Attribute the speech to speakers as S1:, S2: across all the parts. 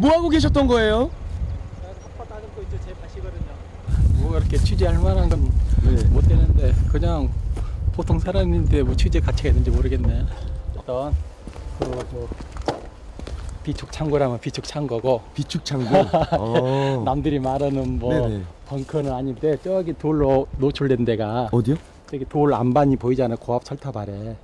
S1: 뭐 하고 계셨던 거예요?
S2: 뭐 이렇게 취재할 만한 건못
S1: 네.
S2: 되는데 그냥 보통 사람인데 뭐 취재 가치가 있는지 모르겠네. 일단 그저 비축 창고라면 비축 창고고
S1: 비축 창고. 어.
S2: 남들이 말하는 뭐
S1: 네네.
S2: 벙커는 아닌데 저기 돌로 노출된 데가
S1: 어디요?
S2: 저기 돌 안반이 보이잖아요. 고압 철탑 아래.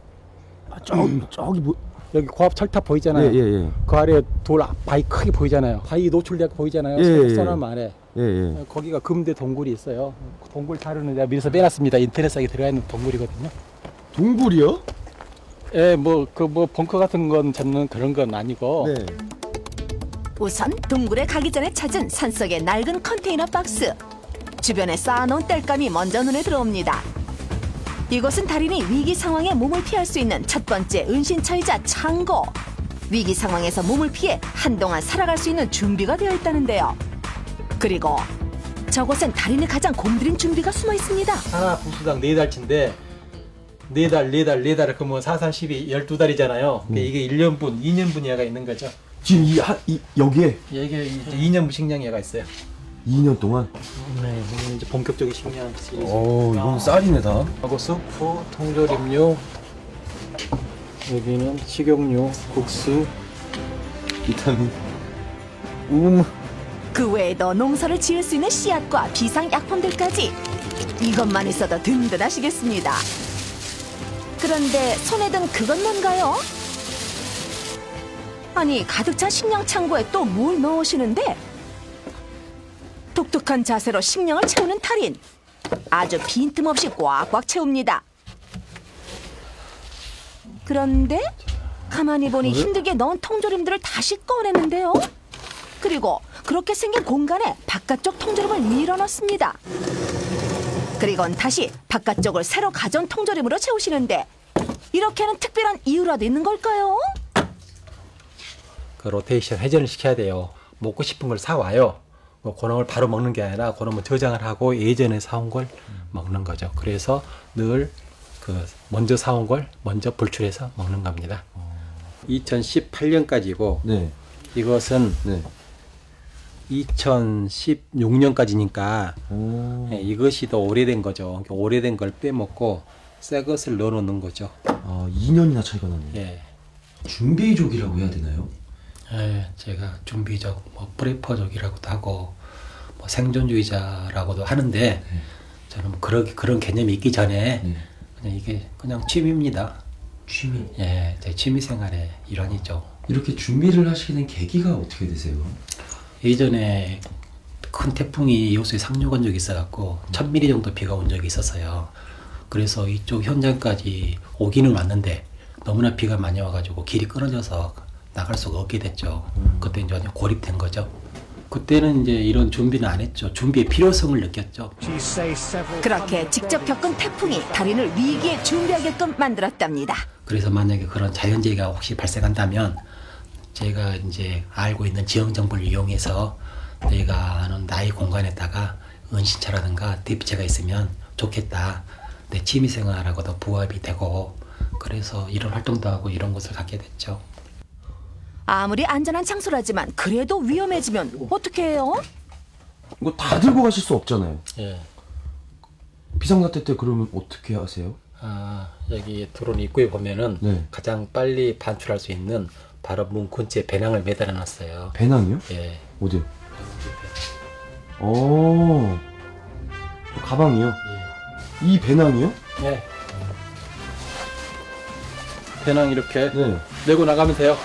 S1: 아, 저기 저기 뭐?
S2: 여기 고압 철탑 보이잖아요.
S1: 예 예 예.
S2: 그 아래 돌 바위 크게 보이잖아요. 바위 노출되고 보이잖아요.
S1: 예, 예.
S2: 써놓은 아래.
S1: 예, 예.
S2: 거기가 금대 동굴이 있어요. 그 동굴 자료는 내가 미리서 빼놨습니다. 인터넷상에 들어가 있는 동굴이거든요.
S1: 동굴이요?
S2: 예, 뭐 그 뭐 벙커 같은 건 잡는 그런 건 아니고
S1: 네.
S3: 우선 동굴에 가기 전에 찾은 산속의 낡은 컨테이너 박스. 주변에 쌓아놓은 땔감이 먼저 눈에 들어옵니다. 이곳은 달인이 위기 상황에 몸을 피할 수 있는 첫 번째 은신처이자 창고. 위기 상황에서 몸을 피해 한동안 살아갈 수 있는 준비가 되어 있다는데요. 그리고 저곳엔 달인이 가장 공들인 준비가 숨어 있습니다.
S2: 하나 부수당 네 달치인데 네 달, 네 달, 네 달, 그러면 4, 4, 12, 12달이잖아요. 이게 1년분, 2년분 얘가 있는 거죠.
S1: 지금 이, 하, 이 여기에
S2: 이게 이제 2년분 식량 얘가 있어요.
S1: 2년 동안.
S2: 네, 이제 본격적인 식량 시리즈.
S1: 오, 이건 쌀이네 다.
S2: 하고 수프, 통조림류, 여기는 식용유, 국수,
S1: 비타민. 음.
S3: 그 외에도 농사를 지을 수 있는 씨앗과 비상약품들까지 이것만 있어도 든든하시겠습니다. 그런데 손에 든 그건 뭔가요? 아니 가득 찬 식량 창고에 또 뭘 넣으시는데? 독특한 자세로 식량을 채우는 달인 아주 빈틈없이 꽉꽉 채웁니다. 그런데 가만히 보니 힘들게 넣은 통조림들을 다시 꺼내는데요. 그리고 그렇게 생긴 공간에 바깥쪽 통조림을 밀어넣습니다. 그리곤 다시 바깥쪽을 새로 가져온 통조림으로 채우시는데 이렇게 하는 특별한 이유라도 있는 걸까요?
S2: 그 로테이션 회전을 시켜야 돼요. 먹고 싶은 걸 사와요. 뭐 그놈을 바로 먹는 게 아니라 그놈을 저장을 하고 예전에 사온 걸 먹는 거죠. 그래서 늘 그 먼저 사온 걸 먼저 불출해서 먹는 겁니다. 2018년까지고
S1: 네.
S2: 이것은
S1: 네.
S2: 2016년까지니까
S1: 오.
S2: 예, 이것이 더 오래된 거죠. 그러니까 오래된 걸 빼먹고 새 것을 넣어놓는 거죠.
S1: 아, 2년이나 차이가 나네요.
S2: 예.
S1: 준비족이라고 해야 되나요?
S2: 예, 제가 준비적, 뭐 프레퍼족이라고도 하고 뭐 생존주의자라고도 하는데 저는 뭐 그런 그런 개념이 있기 전에
S1: 네.
S2: 그냥 이게 그냥 취미입니다.
S1: 취미.
S2: 예, 제 취미 생활의 일환이죠.
S1: 이렇게 준비를 하시게 된 계기가 어떻게 되세요?
S2: 예전에 큰 태풍이 이호수에 상륙한 적이 있어갖고 천 미리 정도 비가 온 적이 있었어요. 그래서 이쪽 현장까지 오기는 왔는데 너무나 비가 많이 와가지고 길이 끊어져서 나갈 수가 없게 됐죠. 그때 이제 완전 고립된 거죠. 그때는 이제 이런 준비는 안 했죠. 준비의 필요성을 느꼈죠.
S3: 그렇게 직접 겪은 태풍이 달인을 위기에 준비하게끔 만들었답니다.
S2: 그래서 만약에 그런 자연재해가 혹시 발생한다면 제가 이제 알고 있는 지형 정보를 이용해서 내가 아는 나의 공간에다가 은신처라든가 대피체가 있으면 좋겠다. 내 취미생활하고도 부합이 되고 그래서 이런 활동도 하고 이런 곳을 갖게 됐죠.
S3: 아무리 안전한 장소라지만 그래도 위험해지면 어떻게 해요?
S1: 이거 다 들고 가실 수 없잖아요.
S2: 예.
S1: 비상사태 때 그러면 어떻게 하세요?
S2: 아, 여기 드론 입구에 보면은
S1: 네.
S2: 가장 빨리 반출할 수 있는 바로 문 근처에 배낭을 매달아 놨어요.
S1: 배낭이요?
S2: 예.
S1: 어디요? 오. 저 가방이요? 이 배낭이요?
S2: 예. 배낭 이렇게
S1: 네.
S2: 메고 나가면 돼요.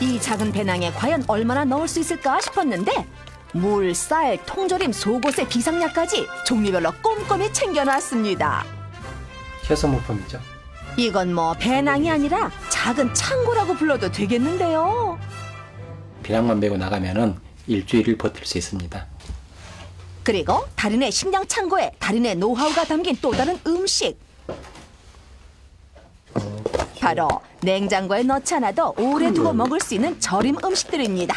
S3: 이 작은 배낭에 과연 얼마나 넣을 수 있을까 싶었는데 물, 쌀, 통조림, 속옷의 비상약까지 종류별로 꼼꼼히 챙겨놨습니다.
S2: 해소물품이죠.
S3: 이건 뭐 배낭이 아니라 작은 창고라고 불러도 되겠는데요.
S2: 배낭만 메고 나가면은 일주일을 버틸 수 있습니다.
S3: 그리고 달인의 식량 창고에 달인의 노하우가 담긴 또 다른 음식. 바로 냉장고에 넣지 않아도 오래 두고 먹을 수 있는 절임 음식들입니다.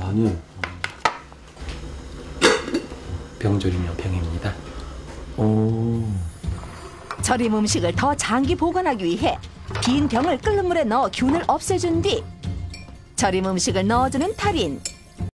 S1: 아니.
S2: 병조림용 병입니다.
S1: 오.
S3: 절임 음식을 더 장기 보관하기 위해 빈 병을 끓는 물에 넣어 균을 없애준 뒤 절임 음식을 넣어주는 달인.